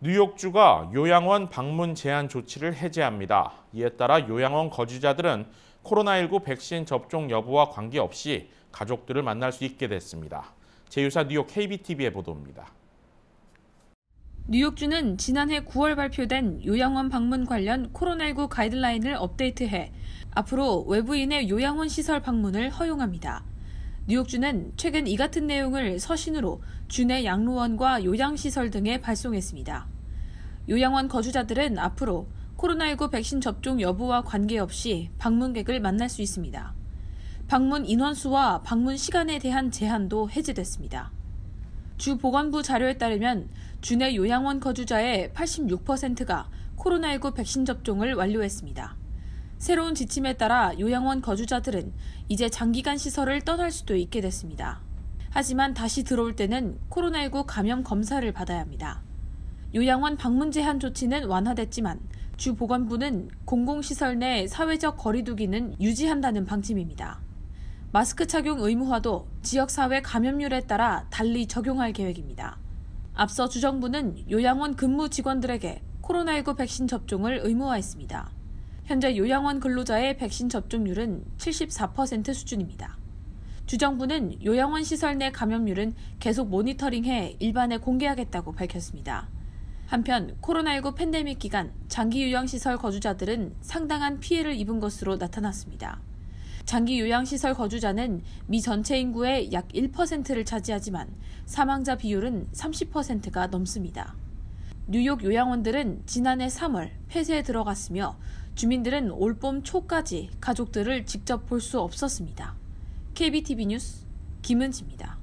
뉴욕주가 요양원 방문 제한 조치를 해제합니다. 이에 따라 요양원 거주자들은 코로나19 백신 접종 여부와 관계없이 가족들을 만날 수 있게 됐습니다. 제휴사 뉴욕 KBTV의 보도입니다. 뉴욕주는 지난해 9월 발표된 요양원 방문 관련 코로나19 가이드라인을 업데이트해 앞으로 외부인의 요양원 시설 방문을 허용합니다. 뉴욕주는 최근 이 같은 내용을 서신으로 주내 양로원과 요양시설 등에 발송했습니다. 요양원 거주자들은 앞으로 코로나19 백신 접종 여부와 관계없이 방문객을 만날 수 있습니다. 방문 인원수와 방문 시간에 대한 제한도 해제됐습니다. 주 보건부 자료에 따르면 주내 요양원 거주자의 86%가 코로나19 백신 접종을 완료했습니다. 새로운 지침에 따라 요양원 거주자들은 이제 장기간 시설을 떠날 수도 있게 됐습니다. 하지만 다시 들어올 때는 코로나19 감염 검사를 받아야 합니다. 요양원 방문 제한 조치는 완화됐지만 주 보건부는 공공시설 내 사회적 거리두기는 유지한다는 방침입니다. 마스크 착용 의무화도 지역사회 감염률에 따라 달리 적용할 계획입니다. 앞서 주정부는 요양원 근무 직원들에게 코로나19 백신 접종을 의무화했습니다. 현재 요양원 근로자의 백신 접종률은 74% 수준입니다. 주정부는 요양원 시설 내 감염률은 계속 모니터링해 일반에 공개하겠다고 밝혔습니다. 한편 코로나19 팬데믹 기간 장기 요양시설 거주자들은 상당한 피해를 입은 것으로 나타났습니다. 장기 요양시설 거주자는 미 전체 인구의 약 1%를 차지하지만 사망자 비율은 30%가 넘습니다. 뉴욕 요양원들은 지난해 3월 폐쇄에 들어갔으며 주민들은 올봄 초까지 가족들을 직접 볼 수 없었습니다. KBTV 뉴스 김은지입니다.